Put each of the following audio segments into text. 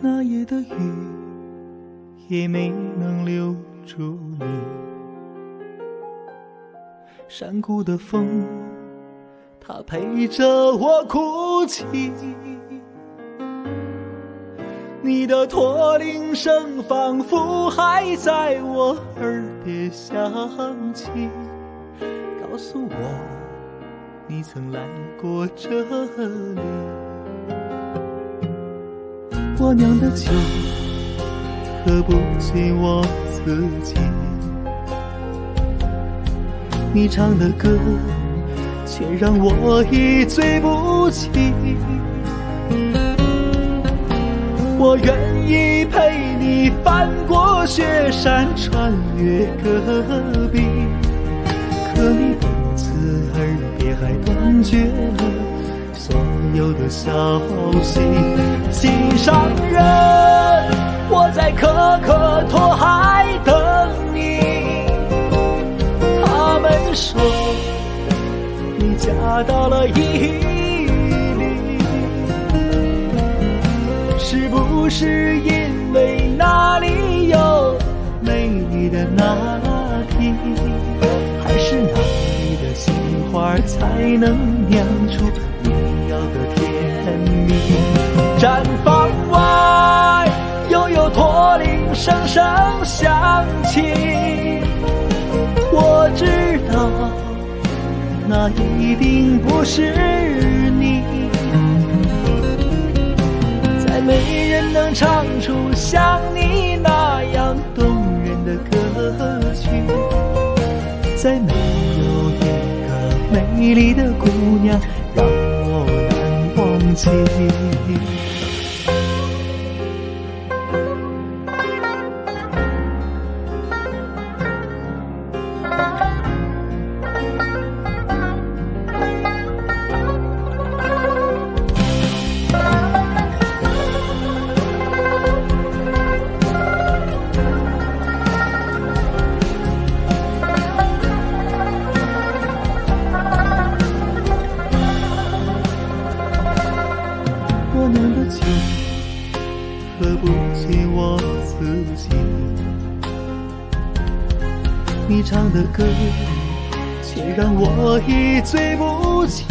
那夜的雨也没能留住你，山谷的风，它陪着我哭泣。你的驼铃声仿佛还在我耳边响起，告诉我你曾来过这里。我酿的酒喝不醉我自己，你唱的歌却让我一醉不起。我愿意陪你翻过雪山，穿越戈壁，可你不辞而别，还断绝了所有的消息。心上人，我在可可托海等你。他们说你嫁到了伊。是不是因为那里有美丽的那提，还是那里的杏花才能酿出你要的甜蜜？毡房外又有驼铃声声响起，我知道那一定不是你。没人能唱出像你那样动人的歌曲，再没有一个美丽的姑娘让我难忘记。喝不尽我自己，你唱的歌，却让我一醉不起。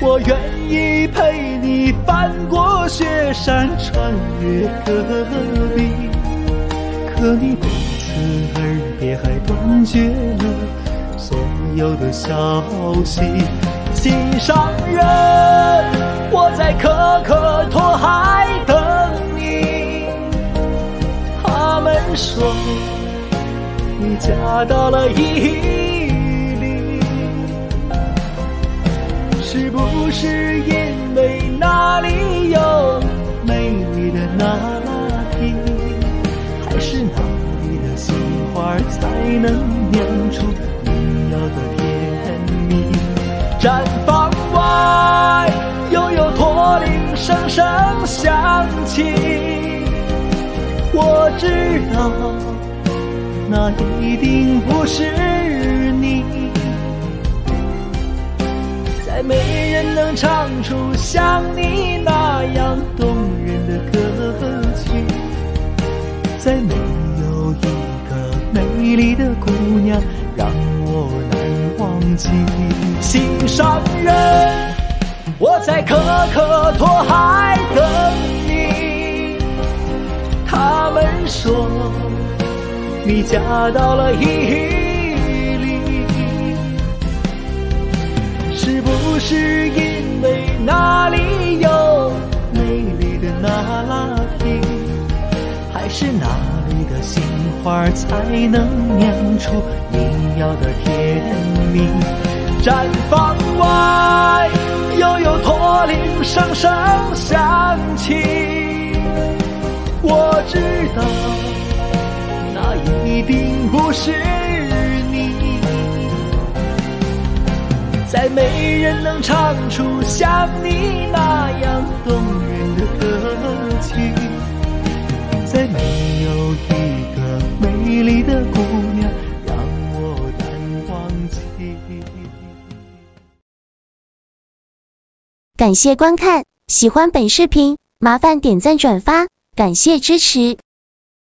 我愿意陪你翻过雪山，穿越戈壁，可你不辞而别，还断绝了所有的消息。心上人，我在可可托海等你。他们。说你嫁到了伊犁，是不是因为那里毡房外又有驼铃声声响起。我知道，那一定不是你。再没人能唱出像你那心上人，我在可可托海等你。他们说你嫁到了伊犁，是不是因为那里有是那里的杏花才能酿出你要的甜蜜？毡房外又有驼铃声声响起。我知道，那一定不是你。再没人能唱出像你那感谢观看，喜欢本视频，麻烦点赞转发，感谢支持。